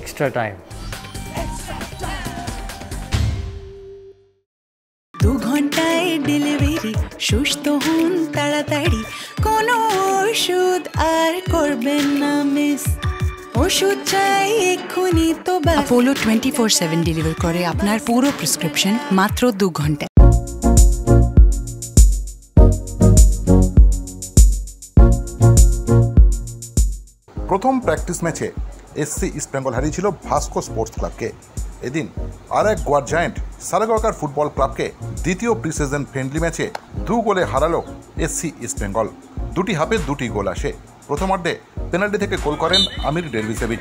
extra time. দু ঘন্টায় delivery সুস্থ হন তাড়াতাড়ি। কোনো ওষুধ আর করবেন না মিস ওষুধ চাই এক্ষুনি তো Apollo twenty four seven deliver করে আপনার পুরো প্রেসক্রিপশন মাত্র দু ঘন্টায়। প্রথম প্র্যাকটিস ম্যাচে এসসি ইস্টবেঙ্গল হারিয়েছিল ভাস্কো স্পোর্টস ক্লাবকে। এদিন আর এক গোয়ার জায়েন্ট সারাগাওকার ফুটবল ক্লাবকে দ্বিতীয় প্রিসিজন ফ্রেন্ডলি ম্যাচে দু গোলে হারালো এসসি ইস্টবেঙ্গল দুটি হাফে দুটি গোল আসে। প্রথমার্ধে পেনাল্টি থেকে গোল করেন আমির ডেলভিসেভিচ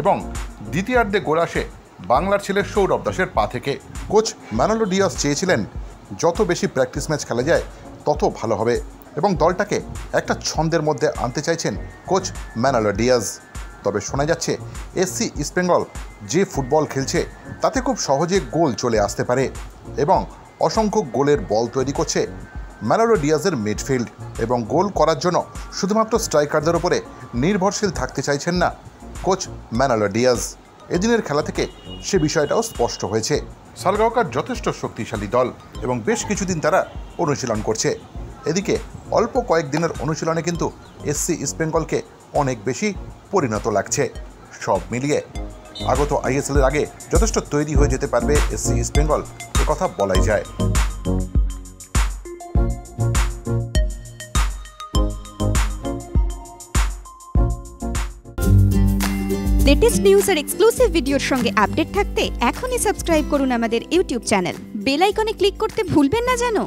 এবং দ্বিতীয়ার্ধে গোল আসে বাংলার ছেলে সৌরভ দাসের পা থেকে। কোচ ম্যানোলো ডিয়াস চেয়েছিলেন, যত বেশি প্র্যাকটিস ম্যাচ খেলা যায়, তত ভালো হবে। এবং দলটাকে একটা ছন্দের মধ্যে আনতে চাইছেন কোচ ম্যানোলো ডিয়াজ। তবে শোনা যাচ্ছে এসসি ইস্টবেঙ্গল যে ফুটবল খেলছে, তাতে খুব সহজে গোল চলে আসতে পারে এবং অসংখ্য গোলের বল তৈরি করছে ম্যানোলো ডিয়াজের মিডফিল্ড এবং গোল করার জন্য শুধুমাত্র স্ট্রাইকারদের উপরে নির্ভরশীল থাকতে চাইছেন না কোচ ম্যানালো ডিয়াজ। এদিনের খেলা থেকে সে বিষয়টাও স্পষ্ট হয়েছে। সালগাওকার যথেষ্ট শক্তিশালী দল এবং বেশ কিছুদিন তারা অনুশীলন করছে। এদিকে অল্প কয়েকদিনের অনুশীলনে কিন্তু এসসি ইস্টবেঙ্গলকে অনেক বেশি পরিণত লাগছে। সব মিলিয়ে আগত আইএসএল এর আগে যথেষ্ট তৈরি হয়ে যেতে পারবে এসসি ইস্টবেঙ্গল কথা বলাই যায়। লেটেস্ট নিউজ আর এক্সক্লুসিভ ভিডিওর সঙ্গে আপডেট থাকতে এখনই সাবস্ক্রাইব করুন আমাদের ইউটিউব চ্যানেল বেল আইকনে ক্লিক করতে ভুলবেন না জানো